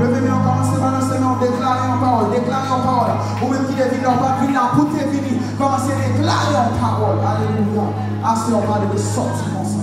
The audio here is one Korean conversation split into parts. levez moi on commencez à lancer, en déclaré en parole, déclarer en parole. Ou même qui devine leur pas de là, pour te venir, commencez à déclarer en parole. Alléluia. Assez, on va de sortir ensemble.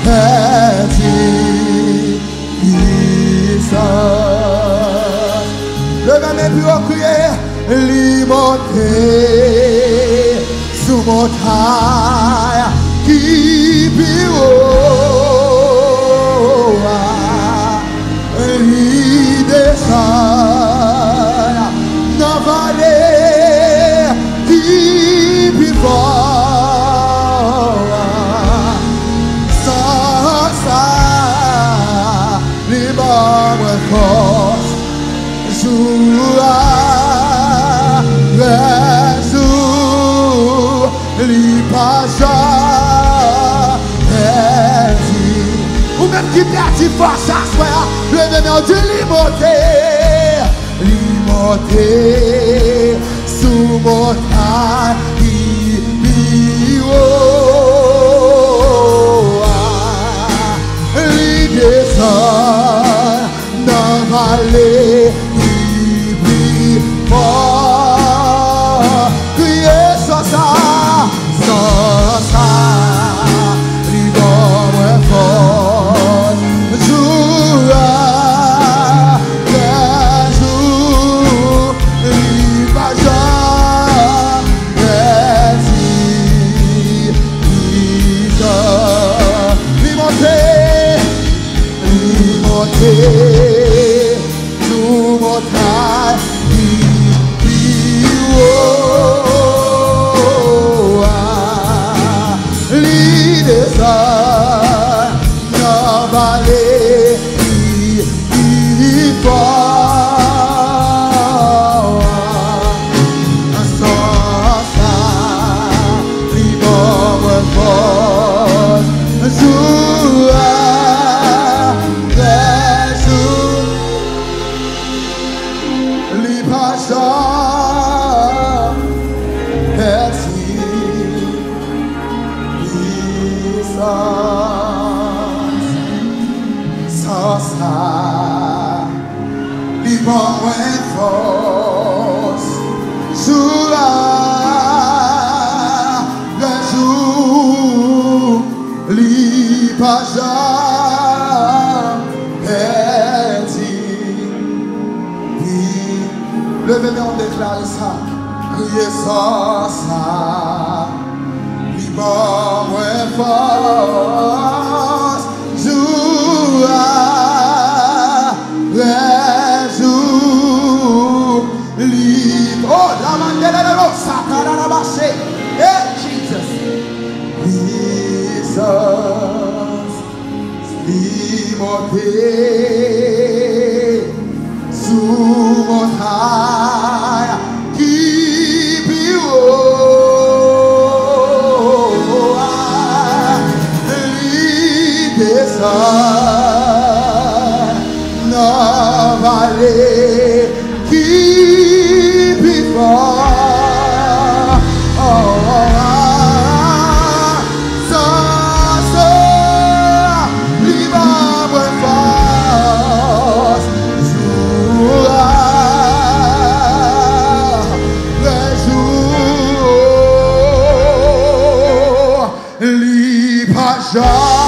감사해지이사 내가에 비워 그의 리모테 수모타야 기비워 리대사 나오지 못해 리모테 수모탄 이비오아 리게서 나 말래 pas jamais dit. Oui, levez-les, on déclare ça, criez sans ça, vivant moins fort. He's monta high. Keep you lead this sun. Jó.